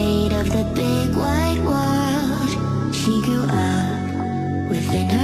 weight of the big white world. She grew up within her.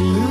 Ooh.